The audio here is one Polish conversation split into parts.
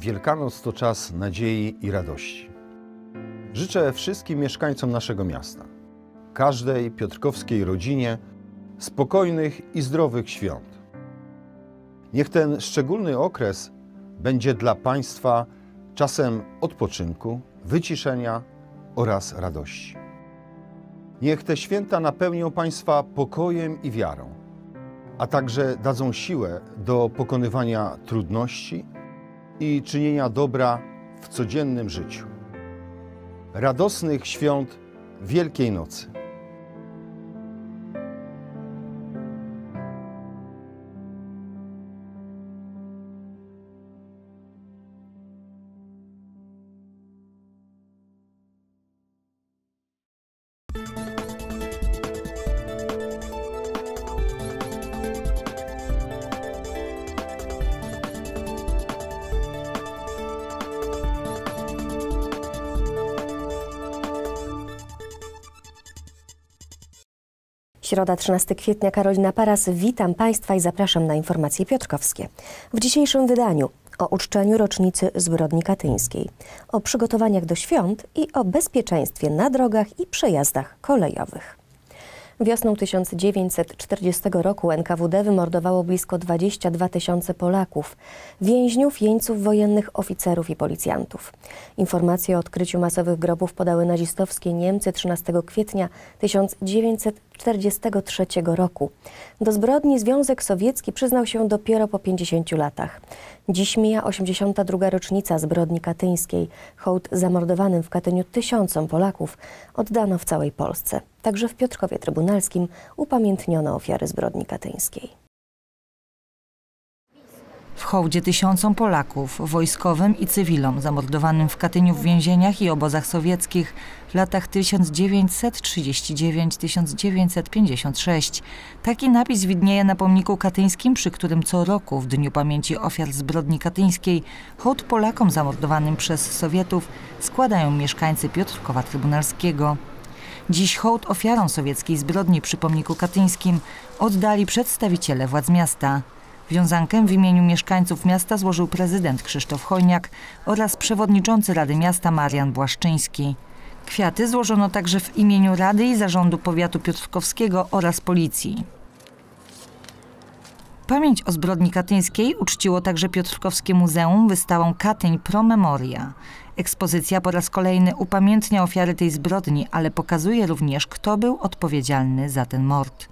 Wielkanoc to czas nadziei i radości. Życzę wszystkim mieszkańcom naszego miasta, każdej piotrkowskiej rodzinie spokojnych i zdrowych świąt. Niech ten szczególny okres będzie dla Państwa czasem odpoczynku, wyciszenia oraz radości. Niech te święta napełnią Państwa pokojem i wiarą, a także dadzą siłę do pokonywania trudności i czynienia dobra w codziennym życiu. Radosnych świąt Wielkiej Nocy. Środa 13 kwietnia, Karolina Paras. Witam Państwa i zapraszam na informacje piotrkowskie. W dzisiejszym wydaniu o uczczeniu rocznicy zbrodni katyńskiej, o przygotowaniach do świąt i o bezpieczeństwie na drogach i przejazdach kolejowych. Wiosną 1940 roku NKWD wymordowało blisko 22 tysiące Polaków, więźniów, jeńców wojennych, oficerów i policjantów. Informacje o odkryciu masowych grobów podały nazistowskie Niemcy 13 kwietnia 1943 roku. Do zbrodni Związek Sowiecki przyznał się dopiero po 50 latach. Dziś mija 82. rocznica zbrodni katyńskiej. Hołd zamordowanym w Katyniu tysiącom Polaków oddano w całej Polsce. Także w Piotrkowie Trybunalskim upamiętniono ofiary zbrodni katyńskiej. W hołdzie tysiącom Polaków, wojskowym i cywilom zamordowanym w Katyniu w więzieniach i obozach sowieckich w latach 1939-1956. Taki napis widnieje na pomniku katyńskim, przy którym co roku w Dniu Pamięci Ofiar Zbrodni Katyńskiej hołd Polakom zamordowanym przez Sowietów składają mieszkańcy Piotrkowa Trybunalskiego. Dziś hołd ofiarom sowieckiej zbrodni przy pomniku katyńskim oddali przedstawiciele władz miasta. Wiązankę w imieniu mieszkańców miasta złożył prezydent Krzysztof Chojniak oraz przewodniczący Rady Miasta Marian Błaszczyński. Kwiaty złożono także w imieniu Rady i Zarządu Powiatu Piotrkowskiego oraz Policji. Pamięć o zbrodni katyńskiej uczciło także Piotrkowskie Muzeum wystawą Katyń Pro Memoria. Ekspozycja po raz kolejny upamiętnia ofiary tej zbrodni, ale pokazuje również, kto był odpowiedzialny za ten mord.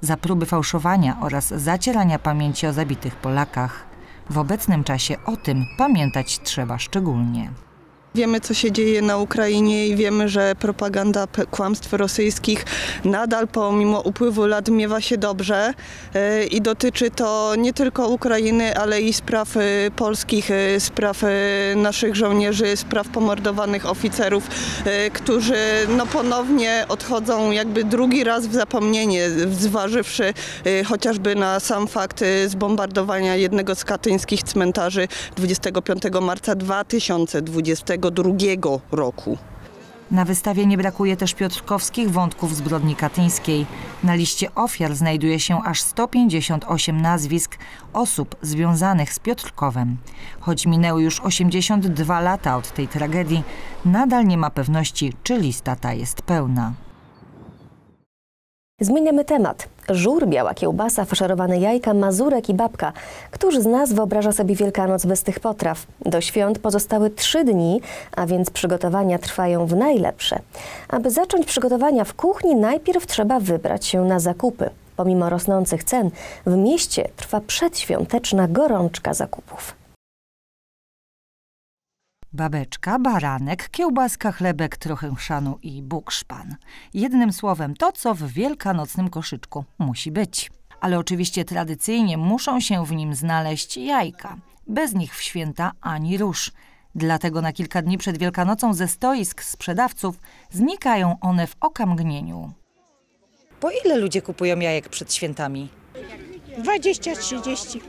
Za próby fałszowania oraz zacierania pamięci o zabitych Polakach. W obecnym czasie o tym pamiętać trzeba szczególnie. Wiemy, co się dzieje na Ukrainie i wiemy, że propaganda kłamstw rosyjskich nadal pomimo upływu lat miewa się dobrze. E, i dotyczy to nie tylko Ukrainy, ale i spraw e, polskich, e, spraw naszych żołnierzy, spraw pomordowanych oficerów, którzy no ponownie odchodzą jakby drugi raz w zapomnienie, zważywszy chociażby na sam fakt zbombardowania jednego z katyńskich cmentarzy 25 marca 2020 2022 roku. Na wystawie nie brakuje też piotrkowskich wątków zbrodni katyńskiej. Na liście ofiar znajduje się aż 158 nazwisk osób związanych z Piotrkowem. Choć minęły już 82 lata od tej tragedii, nadal nie ma pewności, czy lista ta jest pełna. Zmieniamy temat. Żur, biała kiełbasa, faszerowane jajka, mazurek i babka. Któż z nas wyobraża sobie Wielkanoc bez tych potraw? Do świąt pozostały trzy dni, a więc przygotowania trwają w najlepsze. Aby zacząć przygotowania w kuchni, najpierw trzeba wybrać się na zakupy. Pomimo rosnących cen, w mieście trwa przedświąteczna gorączka zakupów. Babeczka, baranek, kiełbaska, chlebek, trochę chrzanu i bukszpan. Jednym słowem to, co w wielkanocnym koszyczku musi być. Ale oczywiście tradycyjnie muszą się w nim znaleźć jajka. Bez nich w święta ani rusz. Dlatego na kilka dni przed Wielkanocą ze stoisk sprzedawców znikają one w okamgnieniu. Po ile ludzie kupują jajek przed świętami? 20-30.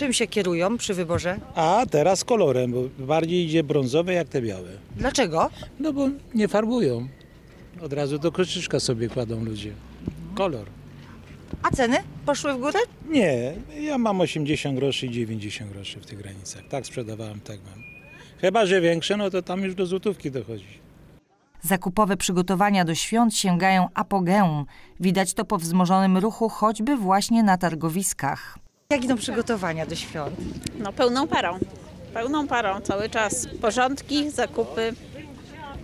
Czym się kierują przy wyborze? A teraz kolorem, bo bardziej idzie brązowe jak te białe. Dlaczego? No bo nie farbują. Od razu do koszyczka sobie kładą ludzie. Kolor. A ceny poszły w górę? Nie, ja mam 80 groszy i 90 groszy w tych granicach. Tak sprzedawałem, tak mam. Chyba, że większe, no to tam już do złotówki dochodzi. Zakupowe przygotowania do świąt sięgają apogeum. Widać to po wzmożonym ruchu choćby właśnie na targowiskach. Jak idą przygotowania do świąt? No pełną parą. Pełną parą cały czas. Porządki, zakupy,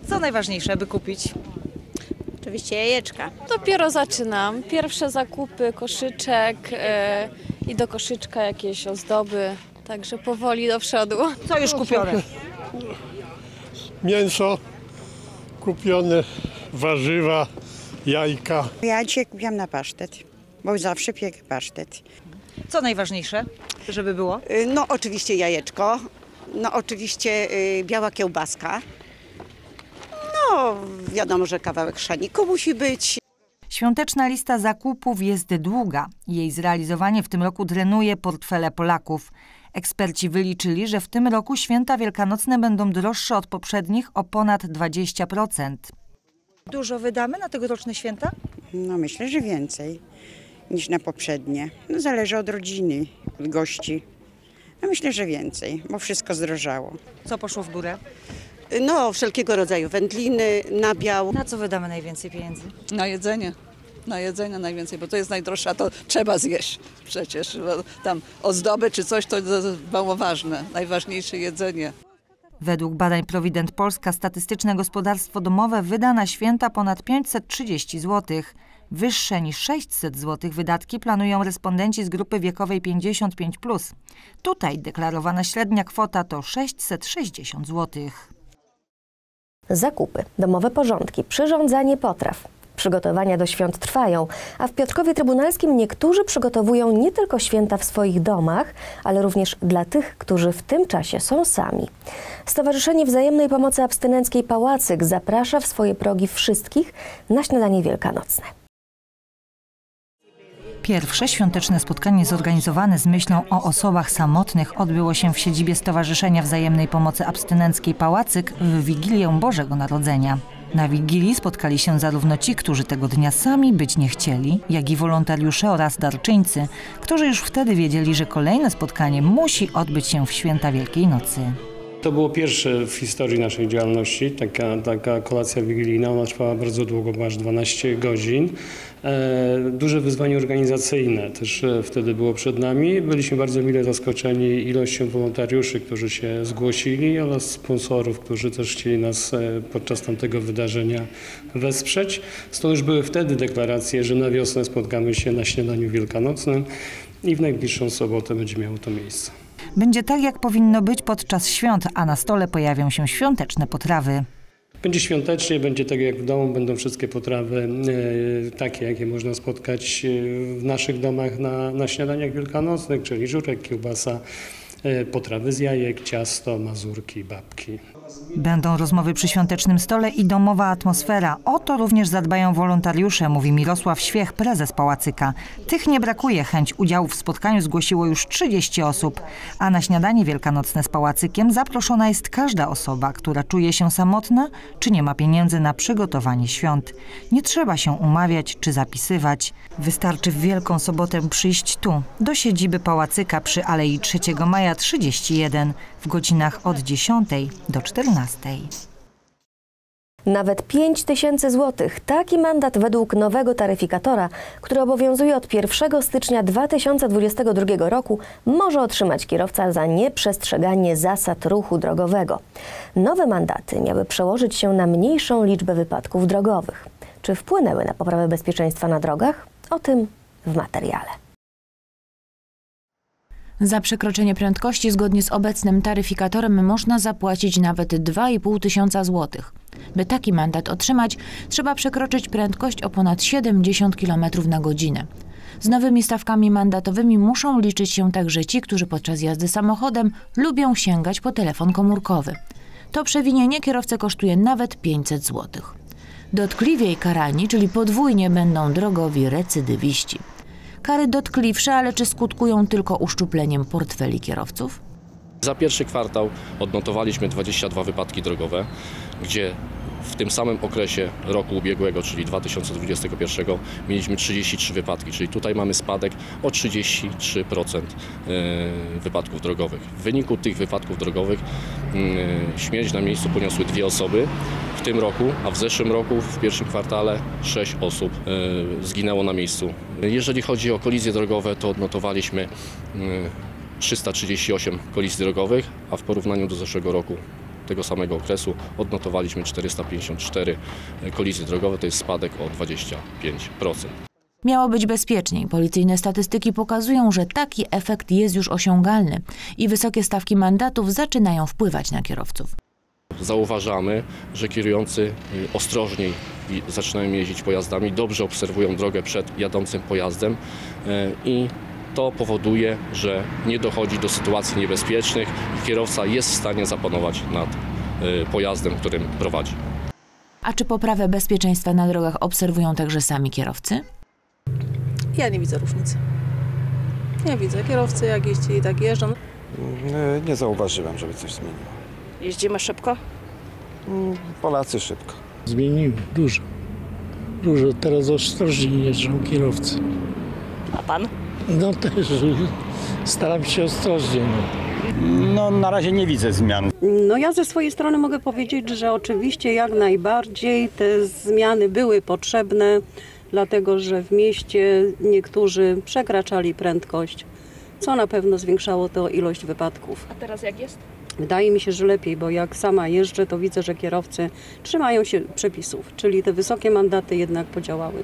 Co najważniejsze, aby kupić? oczywiście jajeczka. Dopiero zaczynam. Pierwsze zakupy, koszyczek e, i do koszyczka jakieś ozdoby. Także powoli do przodu. Co już kupione? mięso kupione, warzywa, jajka. Ja dzisiaj kupiłam na pasztet, bo zawsze piekę pasztet. Co najważniejsze, żeby było? Y, No oczywiście jajeczko, no oczywiście y, biała kiełbaska. No wiadomo, że kawałek szaniku musi być. Świąteczna lista zakupów jest długa. Jej zrealizowanie w tym roku drenuje portfele Polaków. Eksperci wyliczyli, że w tym roku święta wielkanocne będą droższe od poprzednich o ponad 20%. Dużo wydamy na tegoroczne święta? No myślę, że więcej niż na poprzednie. No zależy od rodziny, od gości. No myślę, że więcej, bo wszystko zdrożało. Co poszło w górę? No wszelkiego rodzaju wędliny, nabiał. Na co wydamy najwięcej pieniędzy? Na jedzenie. Na jedzenie najwięcej, bo to jest najdroższe, a to trzeba zjeść przecież. Bo Tam ozdoby czy coś to jest mało ważne. Najważniejsze jedzenie. Według badań Provident Polska statystyczne gospodarstwo domowe wyda na święta ponad 530 zł. Wyższe niż 600 zł wydatki planują respondenci z grupy wiekowej 55+. Tutaj deklarowana średnia kwota to 660 zł. Zakupy, domowe porządki, przyrządzanie potraw. Przygotowania do świąt trwają, a w Piotrkowie Trybunalskim niektórzy przygotowują nie tylko święta w swoich domach, ale również dla tych, którzy w tym czasie są sami. Stowarzyszenie Wzajemnej Pomocy Abstynenckiej Pałacyk zaprasza w swoje progi wszystkich na śniadanie wielkanocne. Pierwsze świąteczne spotkanie zorganizowane z myślą o osobach samotnych odbyło się w siedzibie Stowarzyszenia Wzajemnej Pomocy Abstynenckiej Pałacyk w Wigilię Bożego Narodzenia. Na Wigilii spotkali się zarówno ci, którzy tego dnia sami być nie chcieli, jak i wolontariusze oraz darczyńcy, którzy już wtedy wiedzieli, że kolejne spotkanie musi odbyć się w święta Wielkiej Nocy. To było pierwsze w historii naszej działalności, taka, taka kolacja wigilijna. Ona trwała bardzo długo, bo aż 12 godzin. E, duże wyzwanie organizacyjne też e, wtedy było przed nami. Byliśmy bardzo mile zaskoczeni ilością wolontariuszy, którzy się zgłosili oraz sponsorów, którzy też chcieli nas e, podczas tamtego wydarzenia wesprzeć. Stąd już były wtedy deklaracje, że na wiosnę spotkamy się na śniadaniu wielkanocnym i w najbliższą sobotę będzie miało to miejsce. Będzie tak, jak powinno być podczas świąt, a na stole pojawią się świąteczne potrawy. Będzie świątecznie, będzie tak jak w domu, będą wszystkie potrawy e, takie, jakie można spotkać e, w naszych domach na, na śniadaniach wielkanocnych, czyli żurek, kiełbasa, e, potrawy z jajek, ciasto, mazurki, babki. Będą rozmowy przy świątecznym stole i domowa atmosfera. O to również zadbają wolontariusze, mówi Mirosław Świech, prezes Pałacyka. Tych nie brakuje. Chęć udziału w spotkaniu zgłosiło już 30 osób. A na śniadanie wielkanocne z Pałacykiem zaproszona jest każda osoba, która czuje się samotna, czy nie ma pieniędzy na przygotowanie świąt. Nie trzeba się umawiać czy zapisywać. Wystarczy w Wielką Sobotę przyjść tu, do siedziby Pałacyka przy Alei 3 Maja 31 w godzinach od 10 do 14. Nawet 5 tysięcy złotych. Taki mandat według nowego taryfikatora, który obowiązuje od 1 stycznia 2022 roku, może otrzymać kierowca za nieprzestrzeganie zasad ruchu drogowego. Nowe mandaty miały przełożyć się na mniejszą liczbę wypadków drogowych. Czy wpłynęły na poprawę bezpieczeństwa na drogach? O tym w materiale. Za przekroczenie prędkości zgodnie z obecnym taryfikatorem można zapłacić nawet 2,5 tysiąca złotych. By taki mandat otrzymać, trzeba przekroczyć prędkość o ponad 70 km na godzinę. Z nowymi stawkami mandatowymi muszą liczyć się także ci, którzy podczas jazdy samochodem lubią sięgać po telefon komórkowy. To przewinienie kierowcę kosztuje nawet 500 złotych. Dotkliwiej karani, czyli podwójnie będą drogowi recydywiści. Kary dotkliwsze, ale czy skutkują tylko uszczupleniem portfeli kierowców? Za pierwszy kwartał odnotowaliśmy 22 wypadki drogowe, gdzie w tym samym okresie roku ubiegłego, czyli 2021, mieliśmy 33 wypadki, czyli tutaj mamy spadek o 33% e, wypadków drogowych. W wyniku tych wypadków drogowych e, śmierć na miejscu poniosły dwie osoby w tym roku, a w zeszłym roku, w pierwszym kwartale, 6 osób e, zginęło na miejscu. Jeżeli chodzi o kolizje drogowe, to odnotowaliśmy 338 kolizji drogowych, a w porównaniu do zeszłego roku tego samego okresu odnotowaliśmy 454 kolizje drogowe, to jest spadek o 25%. Miało być bezpieczniej. Policyjne statystyki pokazują, że taki efekt jest już osiągalny i wysokie stawki mandatów zaczynają wpływać na kierowców. Zauważamy, że kierujący ostrożniej zaczynają jeździć pojazdami, dobrze obserwują drogę przed jadącym pojazdem e, i to powoduje, że nie dochodzi do sytuacji niebezpiecznych i kierowca jest w stanie zapanować nad y, pojazdem, którym prowadzi. A czy poprawę bezpieczeństwa na drogach obserwują także sami kierowcy? Ja nie widzę różnicy. Nie widzę. Kierowcy jak jeździli, tak jeżdżą. Nie, nie zauważyłem, żeby coś zmieniło. Jeździmy szybko? Mm, Polacy szybko. Zmieniły dużo. Dużo. Teraz ostrożniej jeżdżą kierowcy. A pan? No też staram się ostrożnie. No na razie nie widzę zmian. No ja ze swojej strony mogę powiedzieć, że oczywiście jak najbardziej te zmiany były potrzebne, dlatego że w mieście niektórzy przekraczali prędkość, co na pewno zwiększało to ilość wypadków. A teraz jak jest? Wydaje mi się, że lepiej, bo jak sama jeżdżę, to widzę, że kierowcy trzymają się przepisów, czyli te wysokie mandaty jednak podziałały.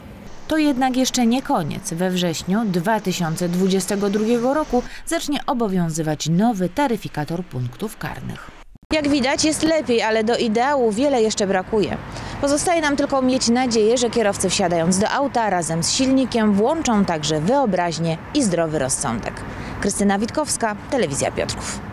To jednak jeszcze nie koniec. We wrześniu 2022 roku zacznie obowiązywać nowy taryfikator punktów karnych. Jak widać jest lepiej, ale do ideału wiele jeszcze brakuje. Pozostaje nam tylko mieć nadzieję, że kierowcy wsiadając do auta razem z silnikiem włączą także wyobraźnię i zdrowy rozsądek. Krystyna Witkowska, Telewizja Piotrków.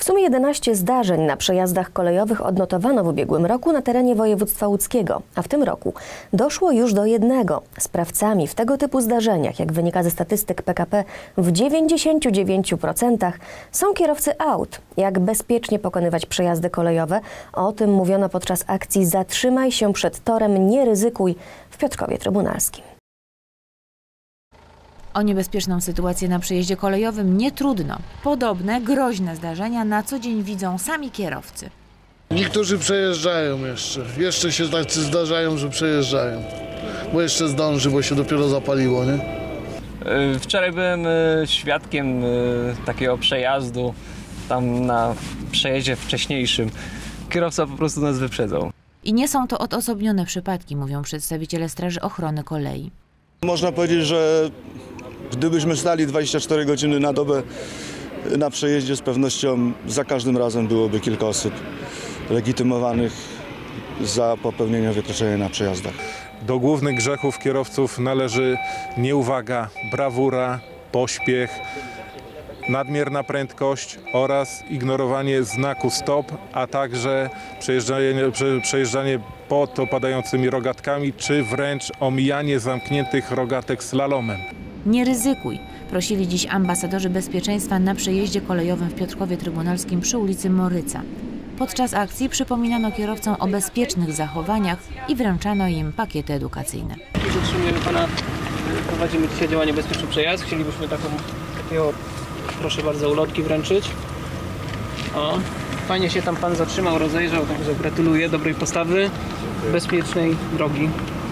W sumie 11 zdarzeń na przejazdach kolejowych odnotowano w ubiegłym roku na terenie województwa łódzkiego, a w tym roku doszło już do jednego. Sprawcami w tego typu zdarzeniach, jak wynika ze statystyk PKP, w 99% są kierowcy aut. Jak bezpiecznie pokonywać przejazdy kolejowe? O tym mówiono podczas akcji Zatrzymaj się przed torem, nie ryzykuj w Piotrkowie Trybunalskim. O niebezpieczną sytuację na przejeździe kolejowym nie trudno. Podobne, groźne zdarzenia na co dzień widzą sami kierowcy. Niektórzy przejeżdżają jeszcze. Jeszcze się tacy zdarzają, że przejeżdżają. Bo jeszcze zdąży, bo się dopiero zapaliło, nie? E, wczoraj byłem e, świadkiem e, takiego przejazdu tam na przejeździe wcześniejszym. Kierowca po prostu nas wyprzedzał. I nie są to odosobnione przypadki, mówią przedstawiciele Straży Ochrony Kolei. Można powiedzieć, że Gdybyśmy stali 24 godziny na dobę na przejeździe, z pewnością za każdym razem byłoby kilka osób legitymowanych za popełnienie wykroczenia na przejazdach. Do głównych grzechów kierowców należy nieuwaga, brawura, pośpiech, nadmierna prędkość oraz ignorowanie znaku stop, a także przejeżdżanie, przejeżdżanie pod opadającymi rogatkami, czy wręcz omijanie zamkniętych rogatek slalomem. Nie ryzykuj, prosili dziś ambasadorzy bezpieczeństwa na przejeździe kolejowym w Piotrkowie Trybunalskim przy ulicy Moryca. Podczas akcji przypominano kierowcom o bezpiecznych zachowaniach i wręczano im pakiety edukacyjne. Zatrzymujemy pana, prowadzimy dzisiaj działanie Bezpieczny Przejazd. Chcielibyśmy taką, takiego, proszę bardzo, ulotki wręczyć. O, fajnie się tam pan zatrzymał, rozejrzał, także gratuluję dobrej postawy, bezpiecznej drogi.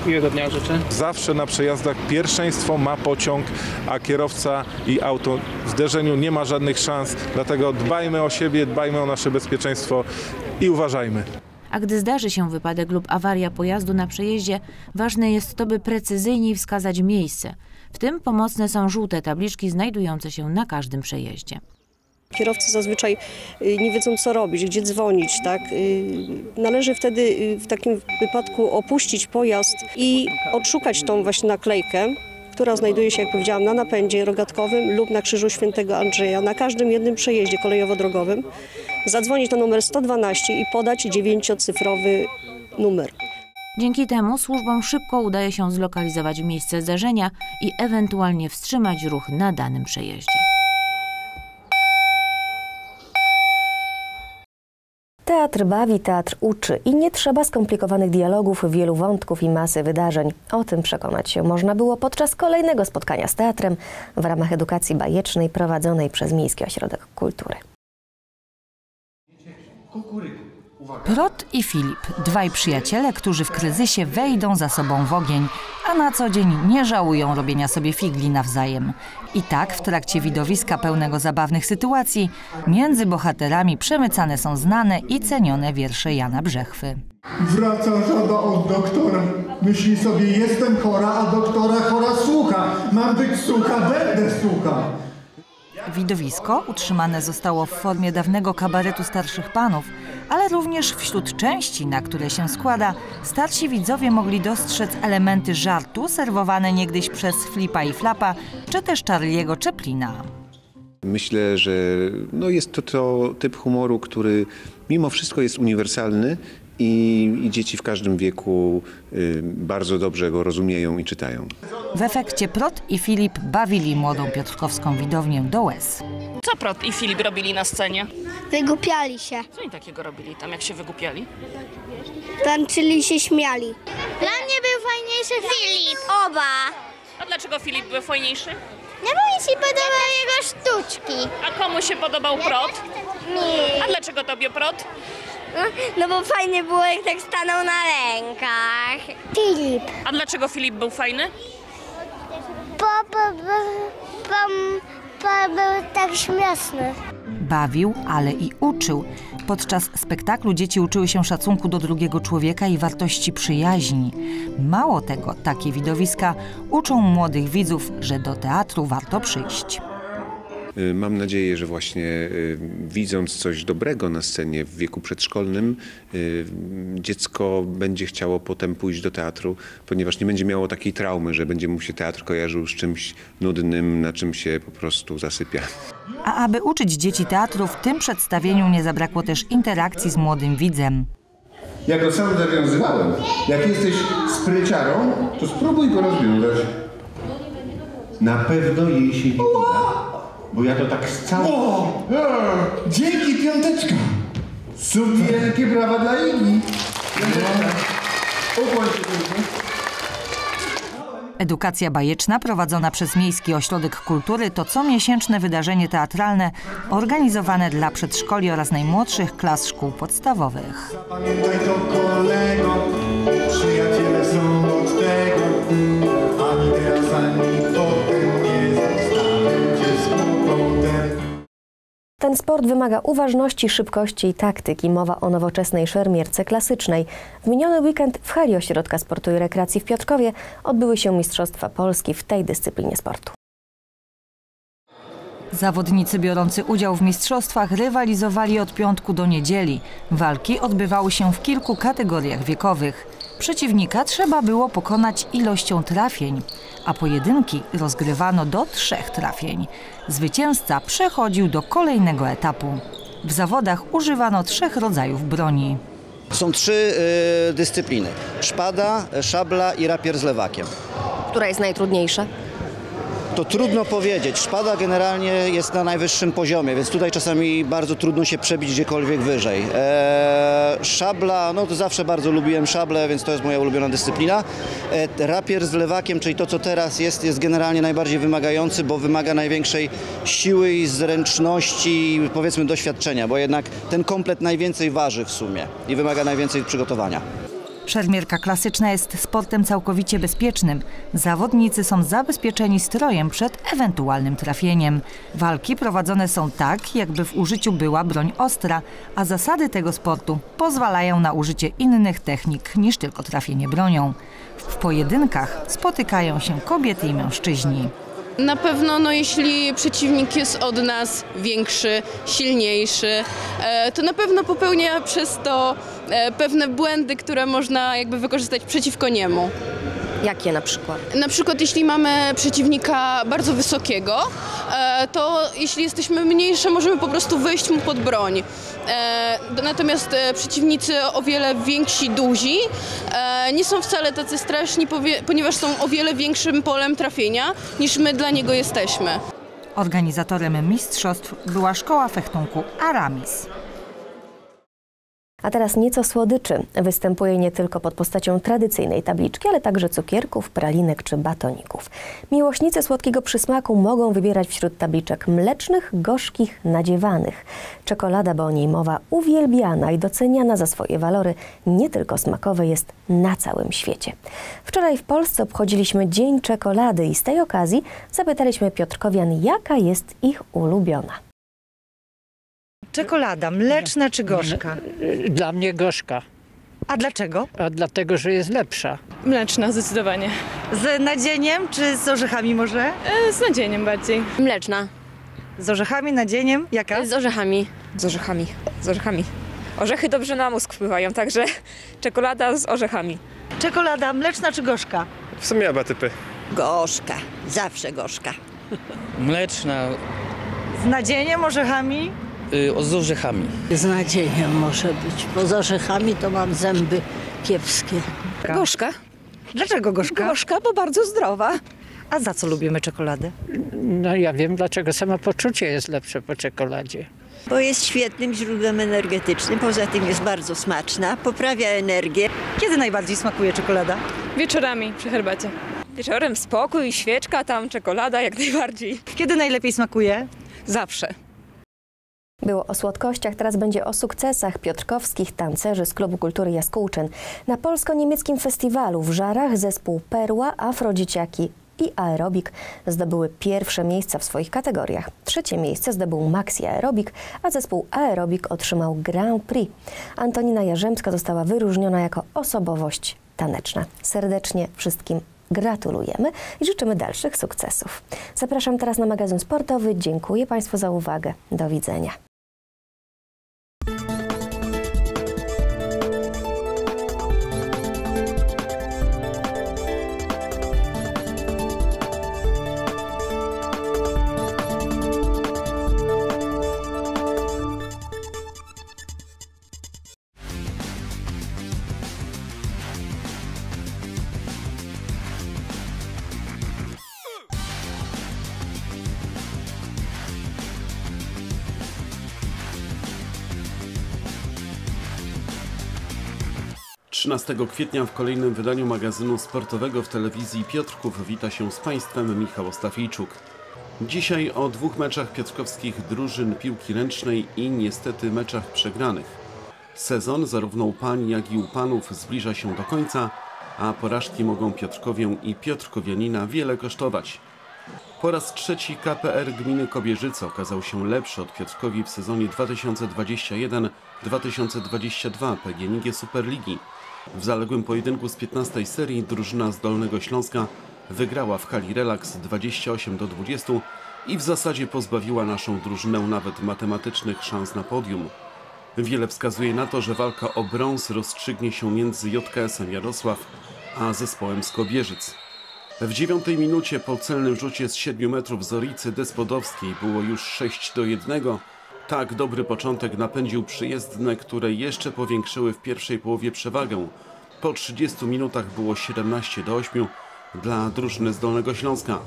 Miłego dnia życzę. Zawsze na przejazdach pierwszeństwo ma pociąg, a kierowca i auto w zderzeniu nie ma żadnych szans. Dlatego dbajmy o siebie, dbajmy o nasze bezpieczeństwo i uważajmy. A gdy zdarzy się wypadek lub awaria pojazdu na przejeździe, ważne jest to, by precyzyjniej wskazać miejsce. W tym pomocne są żółte tabliczki znajdujące się na każdym przejeździe. Kierowcy zazwyczaj y, nie wiedzą co robić, gdzie dzwonić. Tak? Y, należy wtedy y, w takim wypadku opuścić pojazd i odszukać tą właśnie naklejkę, która znajduje się, jak powiedziałam, na napędzie rogatkowym lub na krzyżu świętego Andrzeja, na każdym jednym przejeździe kolejowo-drogowym, zadzwonić na numer 112 i podać dziewięciocyfrowy numer. Dzięki temu służbom szybko udaje się zlokalizować miejsce zdarzenia i ewentualnie wstrzymać ruch na danym przejeździe. Teatr bawi, teatr uczy i nie trzeba skomplikowanych dialogów, wielu wątków i masy wydarzeń. O tym przekonać się można było podczas kolejnego spotkania z teatrem w ramach edukacji bajecznej prowadzonej przez Miejski Ośrodek Kultury. Prot i Filip, dwaj przyjaciele, którzy w kryzysie wejdą za sobą w ogień, a na co dzień nie żałują robienia sobie figli nawzajem. I tak w trakcie widowiska pełnego zabawnych sytuacji między bohaterami przemycane są znane i cenione wiersze Jana Brzechwy. Wraca żaba od doktora. Myśli sobie, jestem chora, a doktora chora słucha. Mam być sucha, będę sucha. Widowisko utrzymane zostało w formie dawnego kabaretu starszych panów, ale również wśród części, na które się składa, starsi widzowie mogli dostrzec elementy żartu serwowane niegdyś przez Flipa i Flapa, czy też Charliego Chaplina. Myślę, że no jest to, to typ humoru, który mimo wszystko jest uniwersalny i, i dzieci w każdym wieku y, bardzo dobrze go rozumieją i czytają. W efekcie Prot i Filip bawili młodą piotrkowską widownię do łez. Co Prot i Filip robili na scenie? Wygłupiali się. Co oni takiego robili tam, jak się wygłupiali? Tańczyli się, śmiali. Dla mnie był fajniejszy Filip. Oba. A dlaczego Filip był fajniejszy? No bo mi się podobały jego sztuczki. A komu się podobał Prot? Mi. A dlaczego tobie Prot? No bo fajnie było, jak tak stanął na rękach. Filip. A dlaczego Filip był fajny? Bo, bo, bo, bo, bo był tak śmieszny. Bawił, ale i uczył. Podczas spektaklu dzieci uczyły się szacunku do drugiego człowieka i wartości przyjaźni. Mało tego, takie widowiska uczą młodych widzów, że do teatru warto przyjść. Y, Mam nadzieję, że właśnie y, widząc coś dobrego na scenie w wieku przedszkolnym, y, dziecko będzie chciało potem pójść do teatru, ponieważ nie będzie miało takiej traumy, że będzie mu się teatr kojarzył z czymś nudnym, na czym się po prostu zasypia. A aby uczyć dzieci teatru, w tym przedstawieniu nie zabrakło też interakcji z młodym widzem. Ja go sam zawiązywałem. Jak jesteś spryciarą, to spróbuj go rozwiązać. Na pewno jej się nie uda. Bo ja to tak z całą... O! Dzięki, piąteczka! Super! Wielkie brawa dla Igi! Ukłoń się. Edukacja bajeczna prowadzona przez Miejski Ośrodek Kultury to comiesięczne wydarzenie teatralne organizowane dla przedszkoli oraz najmłodszych klas szkół podstawowych. Pamiętaj to kolego, przyjaciele są od tego, ani teraz, ani potem Ten sport wymaga uważności, szybkości i taktyki. Mowa o nowoczesnej szermierce klasycznej. W miniony weekend w hali Ośrodka Sportu i Rekreacji w Piotrkowie odbyły się Mistrzostwa Polski w tej dyscyplinie sportu. Zawodnicy biorący udział w mistrzostwach rywalizowali od piątku do niedzieli. Walki odbywały się w kilku kategoriach wiekowych. Przeciwnika trzeba było pokonać ilością trafień, a pojedynki rozgrywano do trzech trafień. Zwycięzca przechodził do kolejnego etapu. W zawodach używano trzech rodzajów broni. Są trzy y, dyscypliny. Szpada, szabla i rapier z lewakiem. Która jest najtrudniejsza? To trudno powiedzieć. Szpada generalnie jest na najwyższym poziomie, więc tutaj czasami bardzo trudno się przebić gdziekolwiek wyżej. Eee, szabla, no to zawsze bardzo lubiłem szablę, więc to jest moja ulubiona dyscyplina. E, rapier z lewakiem, czyli to co teraz jest, jest generalnie najbardziej wymagający, bo wymaga największej siły i zręczności, powiedzmy doświadczenia, bo jednak ten komplet najwięcej waży w sumie i wymaga najwięcej przygotowania. Szermierka klasyczna jest sportem całkowicie bezpiecznym. Zawodnicy są zabezpieczeni strojem przed ewentualnym trafieniem. Walki prowadzone są tak, jakby w użyciu była broń ostra, a zasady tego sportu pozwalają na użycie innych technik niż tylko trafienie bronią. W pojedynkach spotykają się kobiety i mężczyźni. Na pewno, no, jeśli przeciwnik jest od nas większy, silniejszy, e, to na pewno popełnia przez to e, pewne błędy, które można jakby wykorzystać przeciwko niemu. Jakie na przykład? Na przykład jeśli mamy przeciwnika bardzo wysokiego, e, to jeśli jesteśmy mniejsze, możemy po prostu wejść mu pod broń. E, Natomiast e, przeciwnicy o wiele więksi, duzi nie są wcale tacy straszni, ponieważ są o wiele większym polem trafienia niż my dla niego jesteśmy. Organizatorem mistrzostw była szkoła fechtunku Aramis. A teraz nieco słodyczy. Występuje nie tylko pod postacią tradycyjnej tabliczki, ale także cukierków, pralinek czy batoników. Miłośnicy słodkiego przysmaku mogą wybierać wśród tabliczek mlecznych, gorzkich, nadziewanych. Czekolada, bo o niej mowa, uwielbiana i doceniana za swoje walory, nie tylko smakowe, jest na całym świecie. Wczoraj w Polsce obchodziliśmy Dzień Czekolady i z tej okazji zapytaliśmy Piotrkowian, jaka jest ich ulubiona. Czekolada, mleczna czy gorzka? Dla mnie gorzka. A dlaczego? A dlatego, że jest lepsza. Mleczna zdecydowanie. Z nadzieniem czy z orzechami może? E, z nadzieniem bardziej. Mleczna. Z orzechami, nadzieniem? Jaka? Z orzechami. Z orzechami. Z orzechami. Orzechy dobrze na mózg wpływają, także czekolada z orzechami. Czekolada, mleczna czy gorzka? W sumie oba typy. Gorzka, zawsze gorzka. Mleczna Z nadzieniem, orzechami? Y, z orzechami. Z nadzieją może być, bo z orzechami to mam zęby kiepskie. Gorzka. Dlaczego gorzka? Gorzka, bo bardzo zdrowa. A za co lubimy czekoladę? No ja wiem, dlaczego samopoczucie jest lepsze po czekoladzie. Bo jest świetnym źródłem energetycznym, poza tym jest bardzo smaczna, poprawia energię. Kiedy najbardziej smakuje czekolada? Wieczorami przy herbacie. Wieczorem spokój, świeczka, tam czekolada jak najbardziej. Kiedy najlepiej smakuje? Zawsze. Było o słodkościach, teraz będzie o sukcesach piotrkowskich tancerzy z Klubu Kultury Jaskółczyn. Na polsko-niemieckim festiwalu w Żarach zespół Perła, Afrodzieciaki i Aerobik zdobyły pierwsze miejsca w swoich kategoriach. Trzecie miejsce zdobył Maxi Aerobik, a zespół Aerobik otrzymał Grand Prix. Antonina Jarzemska została wyróżniona jako osobowość taneczna. Serdecznie wszystkim gratulujemy i życzymy dalszych sukcesów. Zapraszam teraz na magazyn sportowy. Dziękuję Państwu za uwagę. Do widzenia. Trzynastego kwietnia w kolejnym wydaniu magazynu sportowego w telewizji Piotrków wita się z Państwem Michał Ostafijczuk. Dzisiaj o dwóch meczach piotrkowskich drużyn piłki ręcznej i niestety meczach przegranych. Sezon zarówno u pań jak i u panów zbliża się do końca, a porażki mogą Piotrkowię i Piotrkowianina wiele kosztować. Po raz trzeci KPR gminy Kobierzyce okazał się lepszy od Piotrkowi w sezonie 2021-2022 PGNiG Superligi. W zaległym pojedynku z 15 serii drużyna z Dolnego Śląska wygrała w hali Relax 28 do 20 i w zasadzie pozbawiła naszą drużynę nawet matematycznych szans na podium. Wiele wskazuje na to, że walka o brąz rozstrzygnie się między JKS-em Jarosław a zespołem z Kobierzyc. W dziewiątej minucie po celnym rzucie z 7 metrów Zoricy Despodowskiej było już 6 do 1. Tak dobry początek napędził przyjezdne, które jeszcze powiększyły w pierwszej połowie przewagę. Po 30 minutach było 17 do 8 dla drużyny z Dolnego Śląska.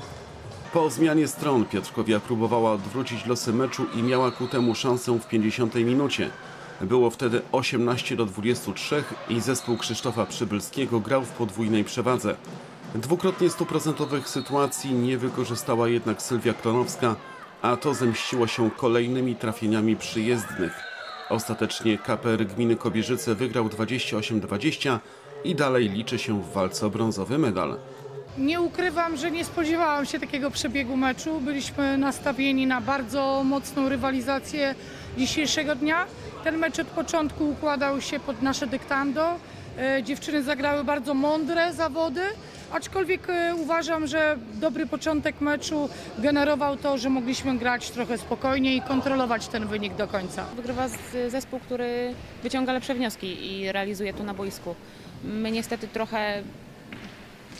Po zmianie stron Piotrkowia próbowała odwrócić losy meczu i miała ku temu szansę w 50 minucie. Było wtedy 18 do 23 i zespół Krzysztofa Przybylskiego grał w podwójnej przewadze. Dwukrotnie stuprocentowych sytuacji nie wykorzystała jednak Sylwia Klonowska, a to zemściło się kolejnymi trafieniami przyjezdnych. Ostatecznie KPR gminy Kobierzyce wygrał 28-20 i dalej liczy się w walce o brązowy medal. Nie ukrywam, że nie spodziewałam się takiego przebiegu meczu. Byliśmy nastawieni na bardzo mocną rywalizację dzisiejszego dnia. Ten mecz od początku układał się pod nasze dyktando. E, Dziewczyny zagrały bardzo mądre zawody, aczkolwiek e, uważam, że dobry początek meczu generował to, że mogliśmy grać trochę spokojniej i kontrolować ten wynik do końca. Wygrywa zespół, który wyciąga lepsze wnioski i realizuje to na boisku. My niestety trochę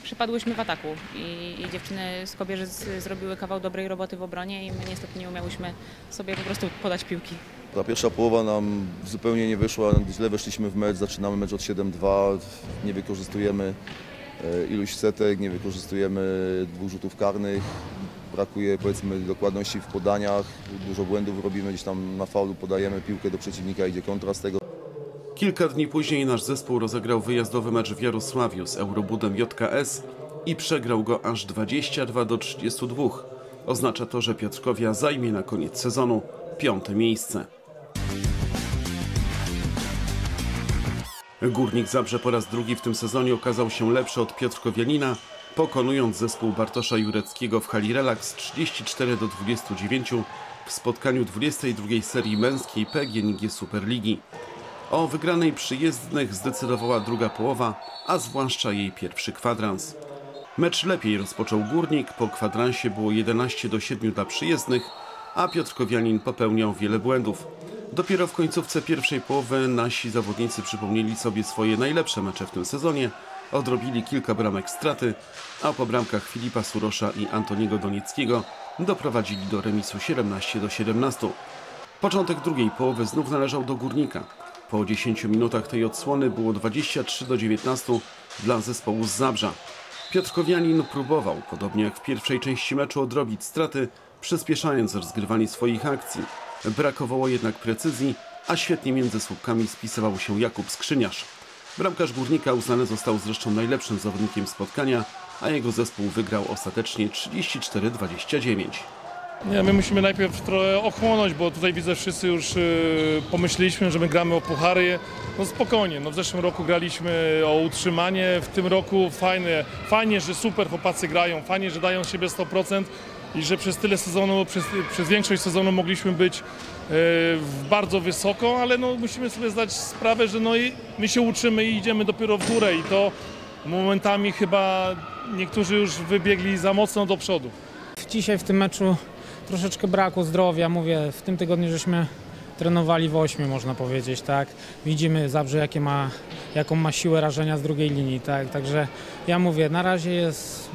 przypadłyśmy w ataku i, i dziewczyny z Kobierzyc zrobiły kawał dobrej roboty w obronie i my niestety nie umiałyśmy sobie po prostu podać piłki. Ta pierwsza połowa nam zupełnie nie wyszła, źle weszliśmy w mecz, zaczynamy mecz od 7-2, nie wykorzystujemy iluś setek, nie wykorzystujemy dwóch rzutów karnych, brakuje powiedzmy dokładności w podaniach, dużo błędów robimy, gdzieś tam na faulu podajemy piłkę do przeciwnika, idzie kontra z tego. Kilka dni później nasz zespół rozegrał wyjazdowy mecz w Jarosławiu z Eurobudem JKS i przegrał go aż 22 do 32. Oznacza to, że Piotrkowia zajmie na koniec sezonu piąte miejsce. Górnik Zabrze po raz drugi w tym sezonie okazał się lepszy od Piotrkowianina, pokonując zespół Bartosza Jureckiego w hali Relax 34 do 29 w spotkaniu 22 serii męskiej PGNiG Superligi. O wygranej przyjezdnych zdecydowała druga połowa, a zwłaszcza jej pierwszy kwadrans. Mecz lepiej rozpoczął Górnik, po kwadransie było 11 do 7 dla przyjezdnych, a Piotrkowianin popełniał wiele błędów. Dopiero w końcówce pierwszej połowy nasi zawodnicy przypomnieli sobie swoje najlepsze mecze w tym sezonie, odrobili kilka bramek straty, a po bramkach Filipa Surosza i Antoniego Donieckiego doprowadzili do remisu 17 do 17. Początek drugiej połowy znów należał do Górnika. Po 10 minutach tej odsłony było 23 do 19 dla zespołu z Zabrza. Piotrkowianin próbował, podobnie jak w pierwszej części meczu, odrobić straty, przyspieszając rozgrywanie swoich akcji. Brakowało jednak precyzji, a świetnie między słupkami spisywał się Jakub Skrzyniarz. Bramkarz Górnika uznany został zresztą najlepszym zawodnikiem spotkania, a jego zespół wygrał ostatecznie 34-29. Nie, my musimy najpierw trochę ochłonąć, bo tutaj widzę wszyscy już y, pomyśleliśmy, że my gramy o puchary. No spokojnie, no w zeszłym roku graliśmy o utrzymanie, w tym roku fajnie, fajnie, że super chłopacy grają, fajnie, że dają siebie 100% i że przez tyle sezonu, przez, przez większość sezonu mogliśmy być y, bardzo wysoko, ale no musimy sobie zdać sprawę, że no my się uczymy i idziemy dopiero w górę i to momentami chyba niektórzy już wybiegli za mocno do przodu. Dzisiaj w tym meczu troszeczkę brakło zdrowia. Mówię, w tym tygodniu żeśmy trenowali w ośmiu, można powiedzieć, tak. Widzimy Zabrze, jakie ma, jaką ma siłę rażenia z drugiej linii, tak. Także ja mówię, na razie jest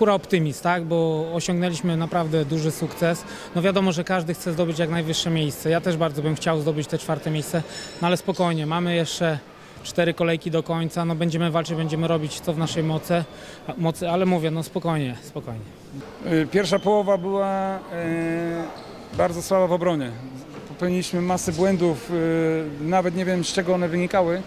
hura optymizm, tak, bo osiągnęliśmy naprawdę duży sukces. No wiadomo, że każdy chce zdobyć jak najwyższe miejsce. Ja też bardzo bym chciał zdobyć te czwarte miejsce, no ale spokojnie, mamy jeszcze cztery kolejki do końca, no będziemy walczyć, będziemy robić co w naszej mocy, mocy ale mówię, no spokojnie, spokojnie. Pierwsza połowa była e, bardzo słaba w obronie. Popełniliśmy masę błędów, e, nawet nie wiem z czego one wynikały.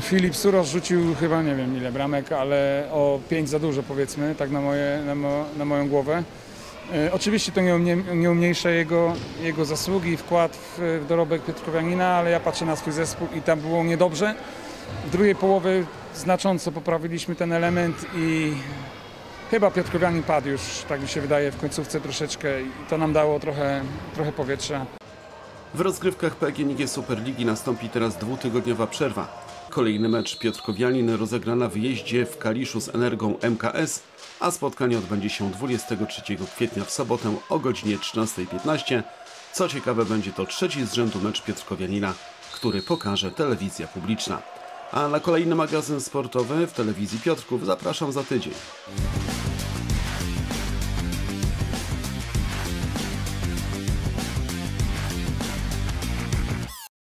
Filip Suros rzucił chyba nie wiem ile bramek, ale o pięć za dużo powiedzmy, tak na, moje, na, mo, na moją głowę. E, Oczywiście to nie, nie umniejsza jego, jego zasługi wkład w, w dorobek Piotrkowianina, ale ja patrzę na swój zespół i tam było niedobrze. W drugiej połowie znacząco poprawiliśmy ten element i chyba Piotrkowianin padł już, tak mi się wydaje, w końcówce troszeczkę i to nam dało trochę, trochę powietrza. W rozgrywkach PGNiG Superligi nastąpi teraz dwutygodniowa przerwa. Kolejny mecz Piotrkowianin rozegra na wyjeździe w Kaliszu z Energią MKS, a spotkanie odbędzie się 23 kwietnia w sobotę o godzinie 13.15. Co ciekawe, będzie to trzeci z rzędu mecz Piotrkowianina, który pokaże telewizja publiczna. A na kolejny magazyn sportowy w telewizji Piotrków zapraszam za tydzień.